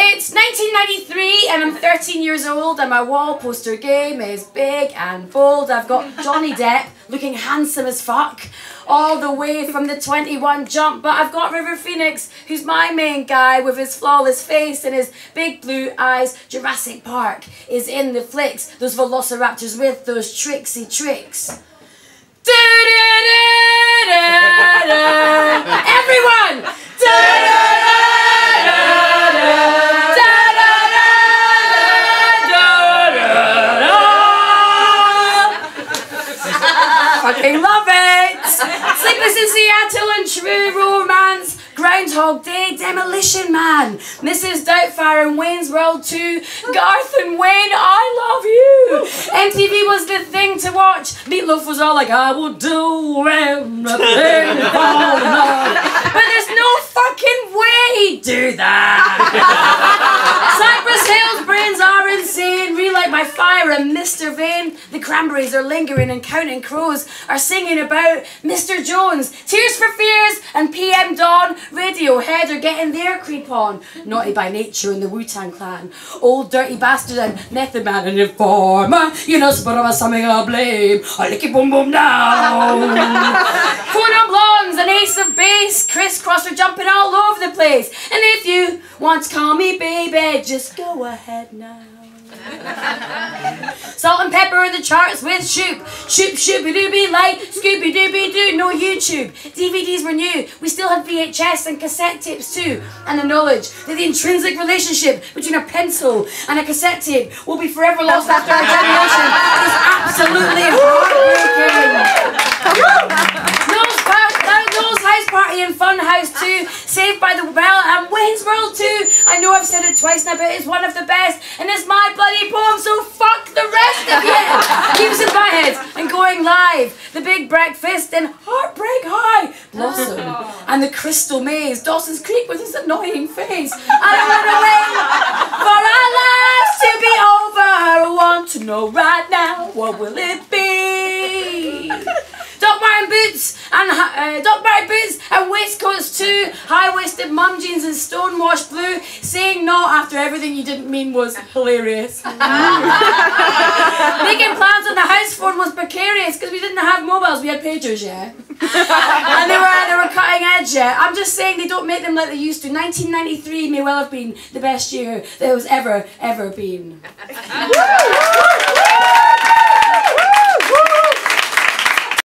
it's 1993 and I'm 13 years old and my wall poster game is big and bold. I've got Johnny Depp looking handsome as fuck all the way from the 21 jump. But I've got River Phoenix, who's my main guy with his flawless face and his big blue eyes. Jurassic Park is in the flicks. Those velociraptors with those tricksy tricks. Everyone! Fucking love it! Sleepless in Seattle and True Romance, Groundhog Day, Demolition Man, Mrs. Doubtfire and Wayne's World 2, Garth and Wayne, I love you! MTV was the thing to watch. Meatloaf was all like, I will do anything. But there's no fucking way do that! Mr. Vain. The cranberries are lingering and counting crows are singing about Mr. Jones. Tears for Fears and PM Dawn. Radiohead are getting their creep on. Naughty by Nature and the Wu-Tang Clan. Old Dirty Bastard and Method Man and Informer. You know, but of something I blame. I lick it boom boom down. Corner Blondes and Ace of Base. Crisscross are jumping all over the place. And if you want to call me baby, just go ahead now. Salt and pepper in the charts with Shoop. Shoop, shoopy dooby light, Scooby Dooby Doo, no YouTube. DVDs were new. We still had VHS and cassette tapes too. And the knowledge that the intrinsic relationship between a pencil and a cassette tape will be forever lost after our generation is absolutely heartbreaking. Nose House Party and Fun House 2, Saved by the Bell and Wayne's World 2. I know I've said it twice now, but it's one of the best. And it's my bloody poem, so fuck the rest of you. Keeps in my head and going live. The Big Breakfast and Heartbreak High. Blossom and the Crystal Maze. Dawson's Creek with his annoying face. I don't want to wait for our lives to be over. I want to know right now, what will it be? Doc Martin boots and uh, Doc Martin boots and. High-waisted mum jeans and stonewashed blue. Saying no after everything you didn't mean was hilarious. Making plans on the house phone was precarious because we didn't have mobiles. We had pagers, yeah. and they were they were cutting edge, yeah. I'm just saying they don't make them like they used to. 1993 may well have been the best year there was ever ever been.